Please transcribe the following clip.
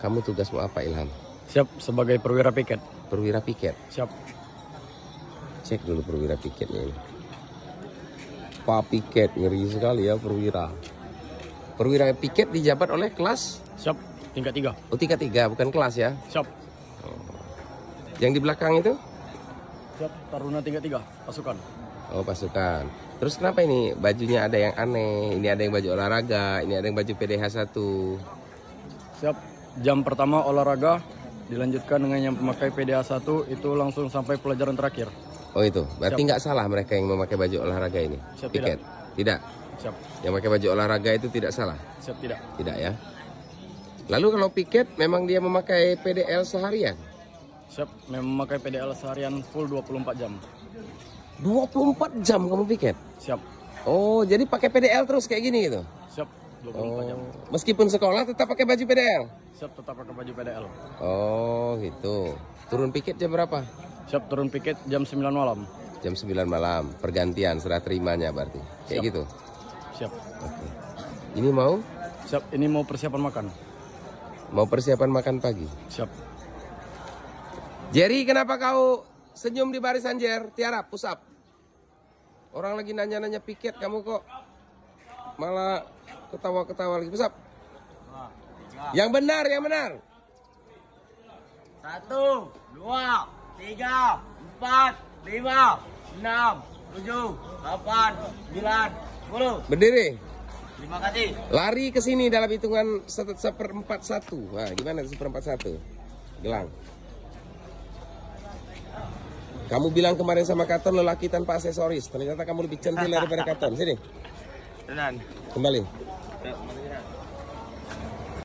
Kamu tugasmu apa Ilham? Siap sebagai perwira piket. Perwira piket. Siap. Cek dulu perwira piketnya ini. Pak piket ngeri sekali ya perwira. Perwira piket dijabat oleh kelas Siap. Tingkat tiga. oh, tingkat tiga bukan kelas ya. Siap. Yang di belakang itu Siap. Taruna tingkat tiga. Pasukan. oh pasukan. Terus kenapa ini bajunya ada yang aneh? Ini ada yang baju olahraga, ini ada yang baju PDH 1. Siap. Jam pertama olahraga dilanjutkan dengan yang memakai PDA 1 itu langsung sampai pelajaran terakhir. Oh itu, berarti nggak salah mereka yang memakai baju olahraga ini? Siap, Piket? Tidak. Siap. Yang pakai baju olahraga itu tidak salah? Siap tidak. Tidak ya. Lalu kalau piket memang dia memakai PDL seharian? Siap. Memang memakai PDL seharian full 24 jam. 24 jam kamu piket? Siap. Oh, jadi pakai PDL terus kayak gini gitu? Siap. 24 jam. Oh, meskipun sekolah tetap pakai baju PDL? Siap tetap pakai baju PDL. Oh, gitu. Turun piket jam berapa? Siap turun piket jam 9 malam. Jam 9 malam, pergantian serah terimanya berarti. Kayak Siap. gitu. Siap. Oke. Ini mau Siap. Ini mau persiapan makan. mau persiapan makan pagi. Siap. Jerry, kenapa kau senyum di barisan Jer? Tiara, push up. Orang lagi nanya-nanya piket, kamu kok malah ketawa-ketawa lagi. Push up. Yang benar, yang benar. Satu, dua, tiga, empat, lima, enam, tujuh, delapan, sembilan, sepuluh. Berdiri. Terima kasih. Lari ke sini dalam hitungan se- seperempat satu. Nah, gimana seperempat satu? Gelang. Kamu bilang kemarin sama Katon lelaki tanpa aksesoris. Ternyata kamu lebih centil daripada Katon. Sini, Tenan. kembali.